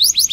you